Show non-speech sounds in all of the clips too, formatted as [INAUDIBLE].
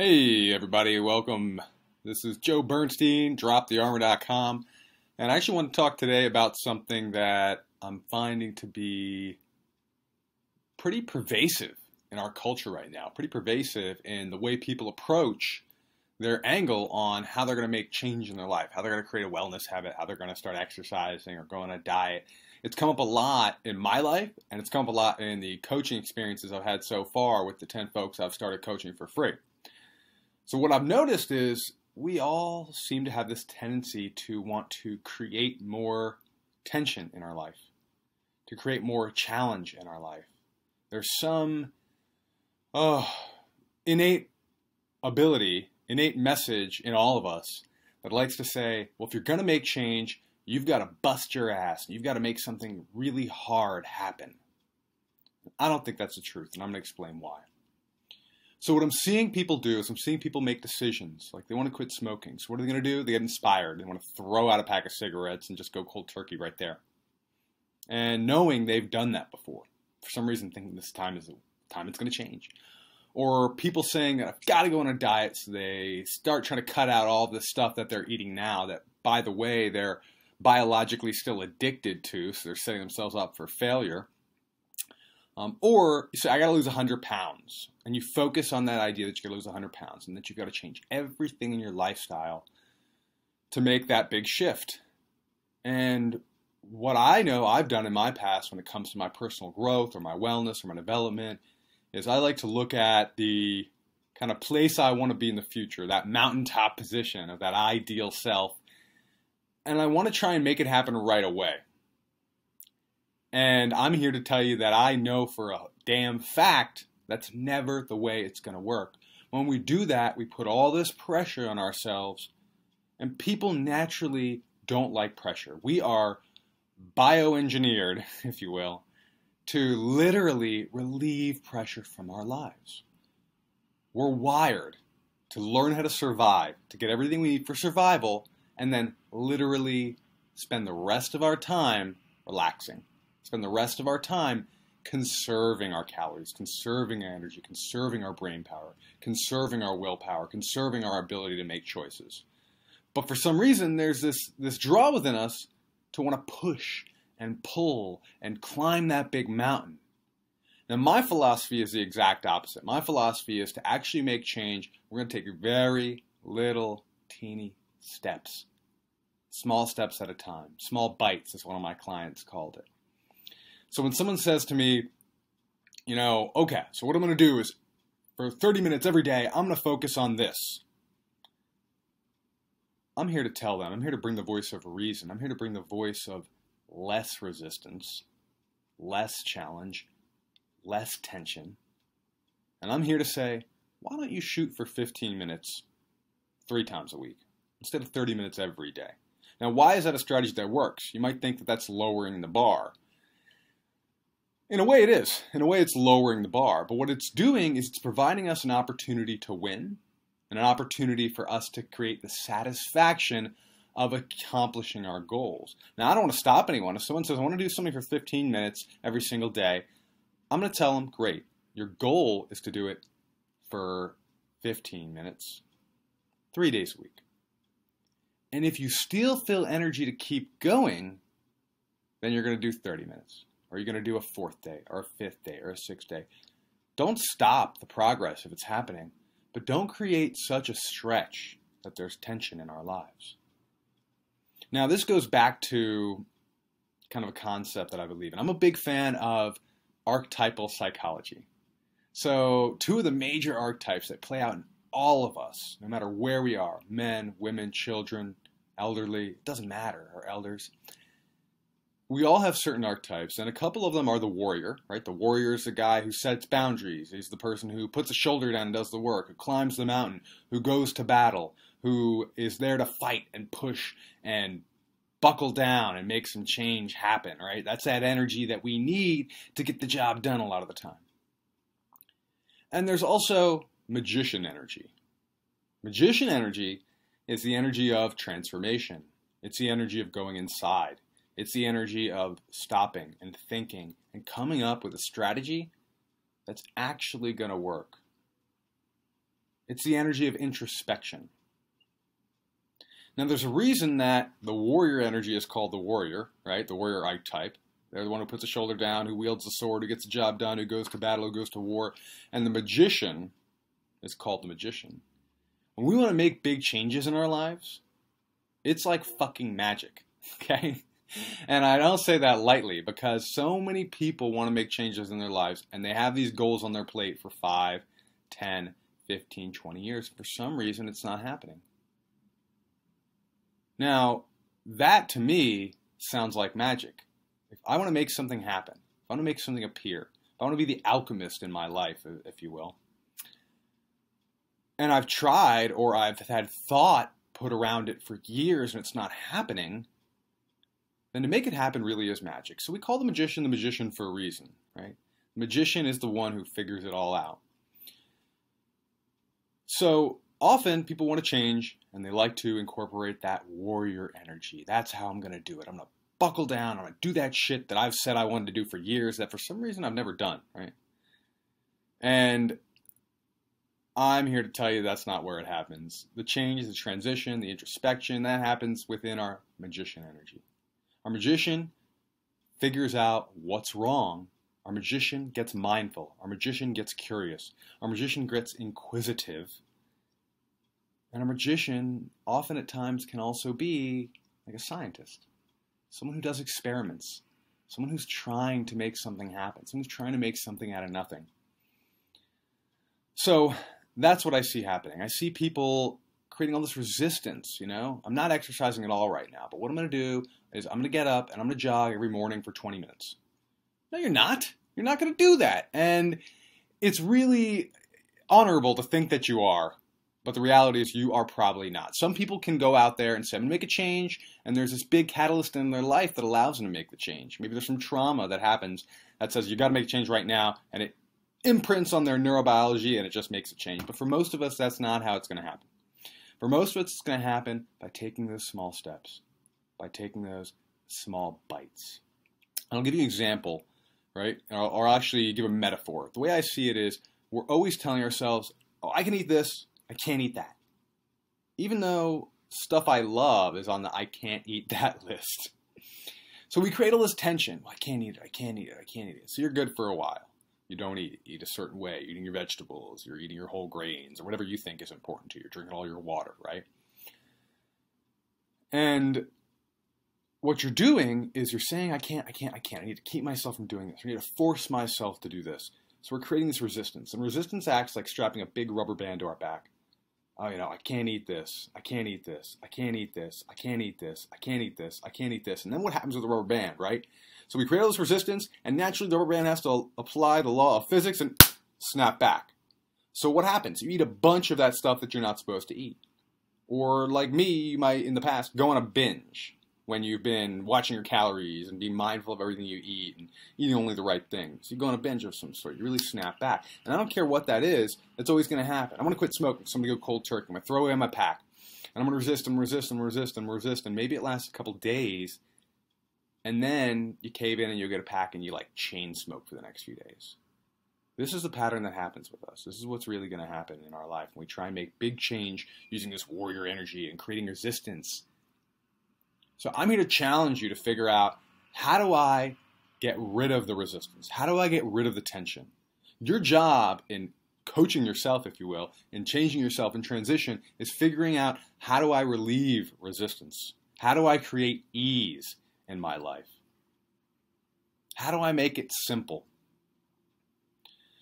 Hey, everybody, welcome. This is Joe Bernstein, dropthearmor.com, and I actually want to talk today about something that I'm finding to be pretty pervasive in our culture right now, pretty pervasive in the way people approach their angle on how they're going to make change in their life, how they're going to create a wellness habit, how they're going to start exercising or go on a diet. It's come up a lot in my life, and it's come up a lot in the coaching experiences I've had so far with the 10 folks I've started coaching for free. So what I've noticed is we all seem to have this tendency to want to create more tension in our life, to create more challenge in our life. There's some oh, innate ability, innate message in all of us that likes to say, well, if you're going to make change, you've got to bust your ass. You've got to make something really hard happen. I don't think that's the truth, and I'm going to explain why. So what I'm seeing people do is I'm seeing people make decisions. Like they want to quit smoking. So what are they going to do? They get inspired. They want to throw out a pack of cigarettes and just go cold turkey right there. And knowing they've done that before. For some reason thinking this time is the time it's going to change. Or people saying I've got to go on a diet so they start trying to cut out all the stuff that they're eating now that by the way they're biologically still addicted to, so they're setting themselves up for failure. Um, or you say, I got to lose 100 pounds. And you focus on that idea that you're going to lose 100 pounds and that you've got to change everything in your lifestyle to make that big shift. And what I know I've done in my past when it comes to my personal growth or my wellness or my development is I like to look at the kind of place I want to be in the future, that mountaintop position of that ideal self. And I want to try and make it happen right away. And I'm here to tell you that I know for a damn fact that's never the way it's going to work. When we do that, we put all this pressure on ourselves, and people naturally don't like pressure. We are bioengineered, [LAUGHS] if you will, to literally relieve pressure from our lives. We're wired to learn how to survive, to get everything we need for survival, and then literally spend the rest of our time relaxing spend the rest of our time conserving our calories, conserving our energy, conserving our brain power, conserving our willpower, conserving our ability to make choices. But for some reason, there's this, this draw within us to want to push and pull and climb that big mountain. Now, my philosophy is the exact opposite. My philosophy is to actually make change. We're going to take very little, teeny steps, small steps at a time, small bites, as one of my clients called it. So when someone says to me, you know, okay, so what I'm going to do is for 30 minutes every day, I'm going to focus on this. I'm here to tell them, I'm here to bring the voice of reason. I'm here to bring the voice of less resistance, less challenge, less tension. And I'm here to say, why don't you shoot for 15 minutes three times a week instead of 30 minutes every day? Now, why is that a strategy that works? You might think that that's lowering the bar. In a way, it is. In a way, it's lowering the bar. But what it's doing is it's providing us an opportunity to win and an opportunity for us to create the satisfaction of accomplishing our goals. Now, I don't want to stop anyone. If someone says, I want to do something for 15 minutes every single day, I'm going to tell them, great. Your goal is to do it for 15 minutes, three days a week. And if you still feel energy to keep going, then you're going to do 30 minutes. Are you going to do a fourth day or a fifth day or a sixth day? Don't stop the progress if it's happening, but don't create such a stretch that there's tension in our lives. Now, this goes back to kind of a concept that I believe in. I'm a big fan of archetypal psychology. So, two of the major archetypes that play out in all of us, no matter where we are men, women, children, elderly, it doesn't matter, or elders we all have certain archetypes, and a couple of them are the warrior, right? The warrior is the guy who sets boundaries. He's the person who puts a shoulder down and does the work, who climbs the mountain, who goes to battle, who is there to fight and push and buckle down and make some change happen, right? That's that energy that we need to get the job done a lot of the time. And there's also magician energy. Magician energy is the energy of transformation. It's the energy of going inside. It's the energy of stopping and thinking and coming up with a strategy that's actually going to work. It's the energy of introspection. Now, there's a reason that the warrior energy is called the warrior, right? The warrior archetype. They're the one who puts the shoulder down, who wields the sword, who gets the job done, who goes to battle, who goes to war. And the magician is called the magician. When we want to make big changes in our lives, it's like fucking magic, [LAUGHS] okay? And I don't say that lightly because so many people want to make changes in their lives and they have these goals on their plate for 5, 10, 15, 20 years. For some reason, it's not happening. Now, that to me sounds like magic. If I want to make something happen, if I want to make something appear, if I want to be the alchemist in my life, if you will, and I've tried or I've had thought put around it for years and it's not happening, then to make it happen really is magic. So we call the magician the magician for a reason, right? The magician is the one who figures it all out. So often people want to change and they like to incorporate that warrior energy. That's how I'm going to do it. I'm going to buckle down. I'm going to do that shit that I've said I wanted to do for years that for some reason I've never done, right? And I'm here to tell you that's not where it happens. The change, the transition, the introspection, that happens within our magician energy. Our magician figures out what's wrong. Our magician gets mindful. Our magician gets curious. Our magician gets inquisitive. And a magician often at times can also be like a scientist someone who does experiments, someone who's trying to make something happen, someone who's trying to make something out of nothing. So that's what I see happening. I see people creating all this resistance, you know? I'm not exercising at all right now, but what I'm going to do is I'm going to get up and I'm going to jog every morning for 20 minutes. No, you're not. You're not going to do that. And it's really honorable to think that you are but the reality is, you are probably not. Some people can go out there and say, I'm going to make a change, and there's this big catalyst in their life that allows them to make the change. Maybe there's some trauma that happens that says, you got to make a change right now, and it imprints on their neurobiology and it just makes a change. But for most of us, that's not how it's going to happen. For most of us, it's going to happen by taking those small steps, by taking those small bites. I'll give you an example, right? Or, or actually give a metaphor. The way I see it is, we're always telling ourselves, oh, I can eat this, I can't eat that. Even though stuff I love is on the I can't eat that [LAUGHS] list. So we create all this tension. Well, I can't eat it. I can't eat it. I can't eat it. So you're good for a while. You don't eat eat a certain way. Eating your vegetables. You're eating your whole grains or whatever you think is important to you. You're drinking all your water, right? And what you're doing is you're saying, I can't, I can't, I can't. I need to keep myself from doing this. I need to force myself to do this. So we're creating this resistance. And resistance acts like strapping a big rubber band to our back oh, you know, I can't eat this, I can't eat this, I can't eat this, I can't eat this, I can't eat this, I can't eat this. And then what happens with the rubber band, right? So we create all this resistance, and naturally the rubber band has to apply the law of physics and snap back. So what happens? You eat a bunch of that stuff that you're not supposed to eat. Or like me, you might in the past go on a binge when you've been watching your calories and being mindful of everything you eat and eating only the right things. You go on a binge of some sort. You really snap back. And I don't care what that is, it's always going to happen. I'm going to quit smoking. So I'm going to go cold turkey. I'm going to throw away my pack. And I'm going to resist and resist and resist and resist. And maybe it lasts a couple days. And then you cave in and you get a pack and you like chain smoke for the next few days. This is the pattern that happens with us. This is what's really going to happen in our life when we try and make big change using this warrior energy and creating resistance so I'm here to challenge you to figure out how do I get rid of the resistance? How do I get rid of the tension? Your job in coaching yourself, if you will, in changing yourself in transition is figuring out how do I relieve resistance? How do I create ease in my life? How do I make it simple?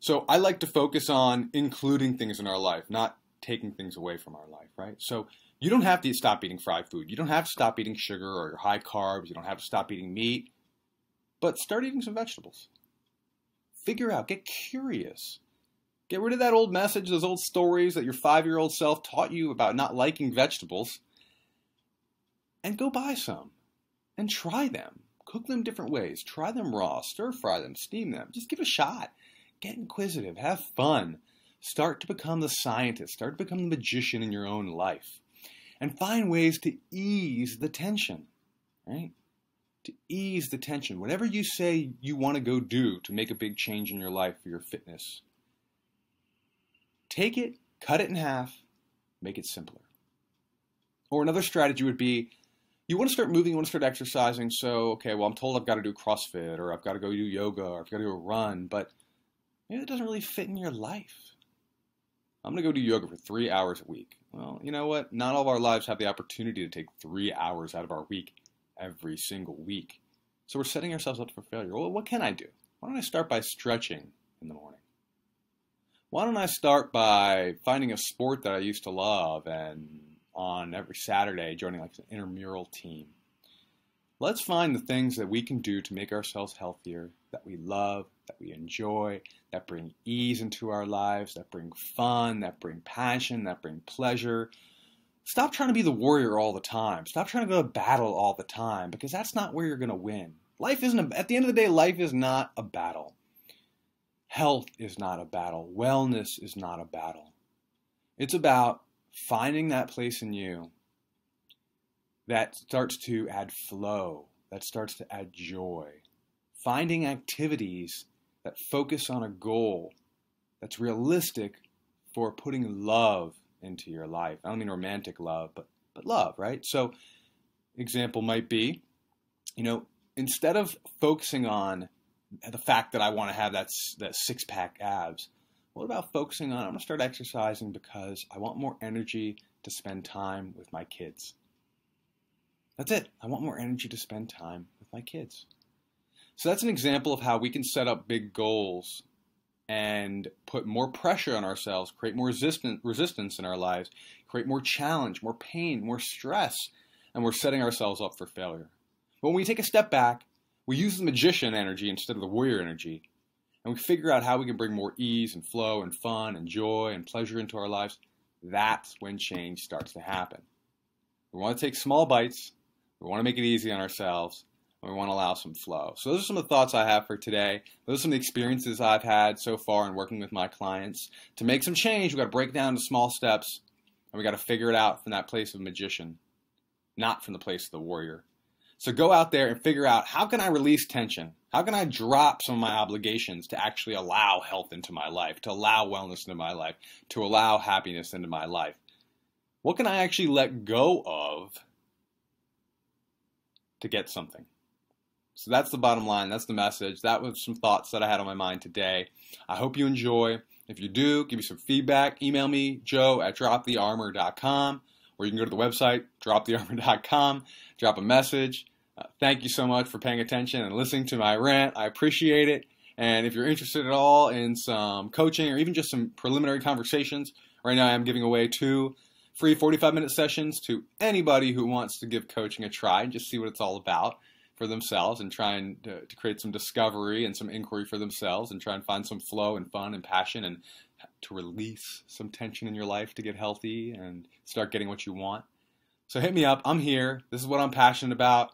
So I like to focus on including things in our life, not taking things away from our life, right? So you don't have to stop eating fried food. You don't have to stop eating sugar or your high carbs. You don't have to stop eating meat. But start eating some vegetables. Figure out, get curious. Get rid of that old message, those old stories that your five year old self taught you about not liking vegetables. And go buy some and try them. Cook them different ways. Try them raw, stir fry them, steam them. Just give it a shot. Get inquisitive, have fun. Start to become the scientist, start to become the magician in your own life and find ways to ease the tension, right? To ease the tension. Whatever you say you want to go do to make a big change in your life for your fitness, take it Cut it in half, make it simpler. Or another strategy would be you want to start moving, you want to start exercising. So, okay, well, I'm told I've got to do CrossFit or I've got to go do yoga or I've got to a run, but maybe it doesn't really fit in your life. I'm going to go do yoga for three hours a week. Well, you know what? Not all of our lives have the opportunity to take three hours out of our week every single week. So we're setting ourselves up for failure. Well, what can I do? Why don't I start by stretching in the morning? Why don't I start by finding a sport that I used to love and on every Saturday joining like an intramural team? Let's find the things that we can do to make ourselves healthier, that we love, that we enjoy, that bring ease into our lives, that bring fun, that bring passion, that bring pleasure. Stop trying to be the warrior all the time. Stop trying to go to battle all the time because that's not where you're going to win. Life isn't, a, at the end of the day, life is not a battle. Health is not a battle. Wellness is not a battle. It's about finding that place in you that starts to add flow, that starts to add joy. Finding activities that focus on a goal that's realistic for putting love into your life. I don't mean romantic love, but but love, right? So example might be, you know, instead of focusing on the fact that I want to have that that six pack abs, what about focusing on I'm going to start exercising because I want more energy to spend time with my kids. That's it. I want more energy to spend time with my kids. So that's an example of how we can set up big goals and put more pressure on ourselves, create more resistant, resistance in our lives, create more challenge, more pain, more stress, and we're setting ourselves up for failure. But when we take a step back, we use the magician energy instead of the warrior energy, and we figure out how we can bring more ease and flow and fun and joy and pleasure into our lives, that's when change starts to happen. We want to take small bites, we want to make it easy on ourselves, and we want to allow some flow. So those are some of the thoughts I have for today. Those are some of the experiences I've had so far in working with my clients. To make some change, we've got to break down to small steps, and we got to figure it out from that place of magician, not from the place of the warrior. So go out there and figure out how can I release tension? How can I drop some of my obligations to actually allow health into my life, to allow wellness into my life, to allow happiness into my life? What can I actually let go of to get something? So that's the bottom line. That's the message. That was some thoughts that I had on my mind today. I hope you enjoy. If you do, give me some feedback. Email me, joe at dropthearmor.com, or you can go to the website, dropthearmor.com, drop a message. Uh, thank you so much for paying attention and listening to my rant. I appreciate it. And if you're interested at all in some coaching or even just some preliminary conversations, right now I'm giving away two free 45 minute sessions to anybody who wants to give coaching a try and just see what it's all about for themselves and trying to, to, create some discovery and some inquiry for themselves and try and find some flow and fun and passion and to release some tension in your life to get healthy and start getting what you want. So hit me up. I'm here. This is what I'm passionate about.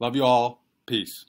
Love you all. Peace.